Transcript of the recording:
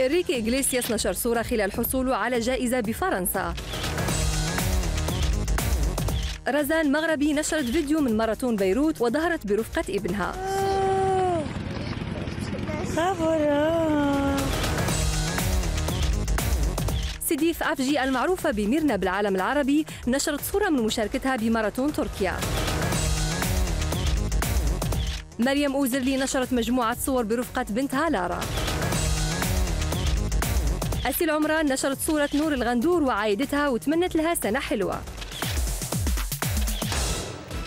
إنريكي إغليسياس نشر صورة خلال حصوله على جائزة بفرنسا. رزان مغربي نشرت فيديو من ماراثون بيروت وظهرت برفقة ابنها. سديف أفجي المعروفة بميرنا بالعالم العربي نشرت صورة من مشاركتها بماراثون تركيا. مريم أوزرلي نشرت مجموعة صور برفقة بنتها لارا. أسيل عمران نشرت صورة نور الغندور وعائدتها وتمنت لها سنة حلوة.